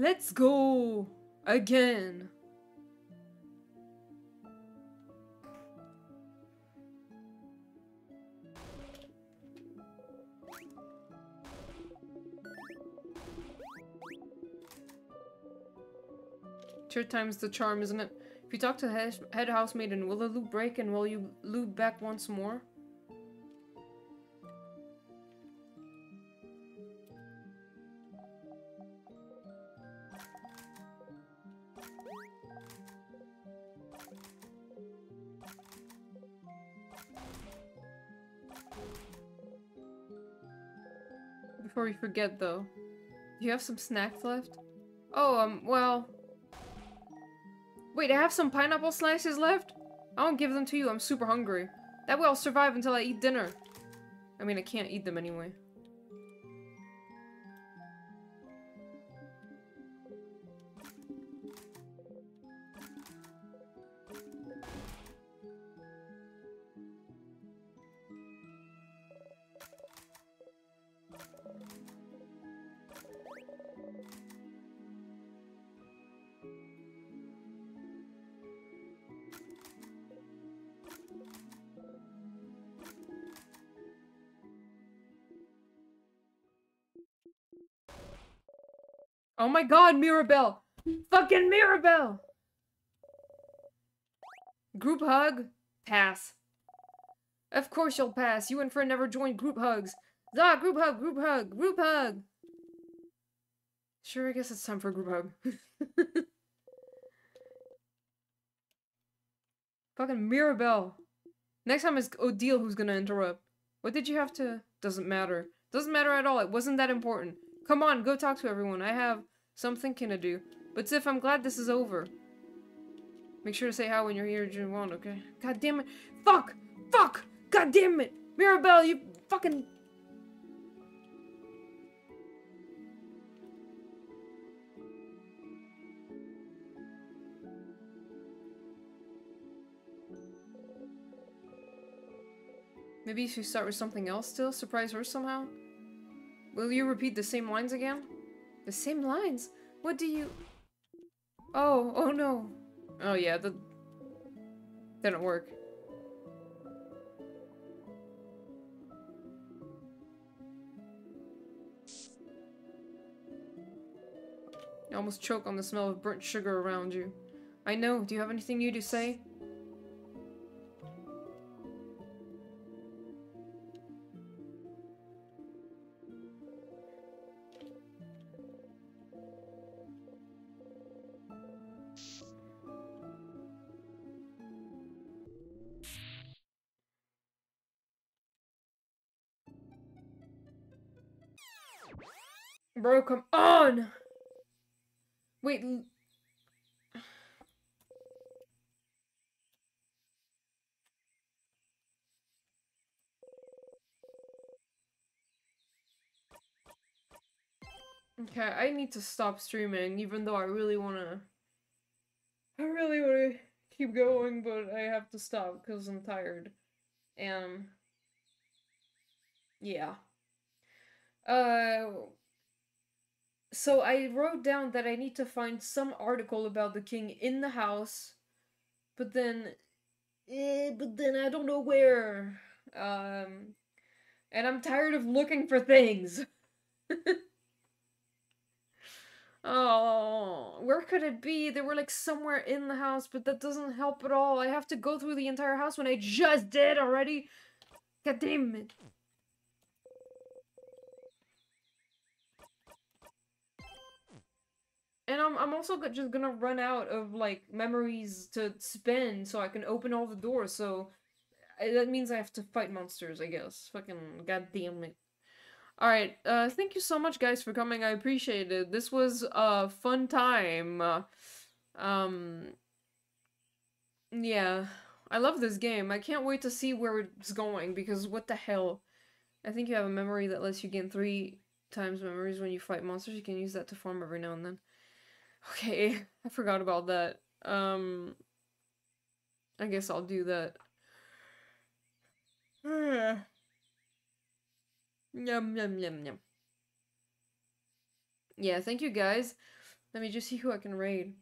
Let's go! Again! Third time's the charm, isn't it? If you talk to head, housemaid will the loop break and will you loop back once more? We forget though, do you have some snacks left? Oh, um, well... Wait, I have some pineapple slices left? I won't give them to you, I'm super hungry. That way I'll survive until I eat dinner. I mean, I can't eat them anyway. Oh my god, Mirabelle! Fucking Mirabelle! Group hug? Pass. Of course you'll pass. You and Fred never joined group hugs. Ah, group hug, group hug, group hug! Sure, I guess it's time for group hug. Fucking Mirabelle. Next time it's Odile who's gonna interrupt. What did you have to... Doesn't matter. Doesn't matter at all. It wasn't that important. Come on, go talk to everyone. I have some thinking to do. But Sif, I'm glad this is over. Make sure to say hi when you're here June 1, okay? God damn it. Fuck! Fuck! God damn it! Mirabelle, you fucking... Maybe if you start with something else still? Surprise her somehow? Will you repeat the same lines again? The same lines? What do you... Oh, oh no. Oh yeah, that didn't work. You almost choke on the smell of burnt sugar around you. I know, do you have anything new to say? Bro, come on! Wait. Okay, I need to stop streaming, even though I really wanna. I really wanna keep going, but I have to stop because I'm tired. And. Yeah. Uh. So I wrote down that I need to find some article about the king in the house, but then, eh, but then I don't know where. Um, and I'm tired of looking for things. oh, where could it be? They were like somewhere in the house, but that doesn't help at all. I have to go through the entire house when I just did already. God damn it. And I'm I'm also just gonna run out of like memories to spend so I can open all the doors. So that means I have to fight monsters, I guess. Fucking goddamn it. All right. Uh, thank you so much, guys, for coming. I appreciate it. This was a fun time. Uh, um. Yeah, I love this game. I can't wait to see where it's going because what the hell? I think you have a memory that lets you gain three times memories when you fight monsters. You can use that to farm every now and then. Okay, I forgot about that. Um, I guess I'll do that. Yum, yum, yum, yum. Yeah, thank you guys. Let me just see who I can raid.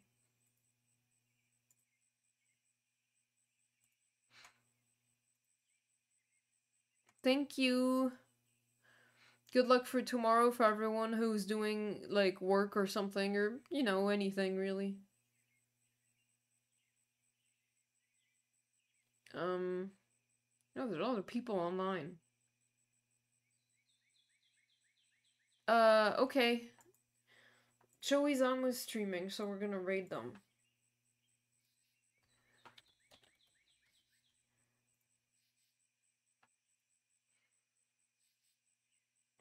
Thank you. Good luck for tomorrow for everyone who's doing like work or something or, you know, anything really. Um, no, there's a lot of people online. Uh, okay. Joey's almost streaming, so we're gonna raid them.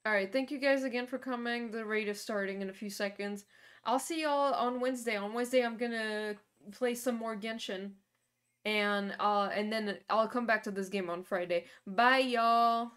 Alright, thank you guys again for coming. The raid is starting in a few seconds. I'll see y'all on Wednesday. On Wednesday, I'm gonna play some more Genshin. And, uh, and then I'll come back to this game on Friday. Bye, y'all!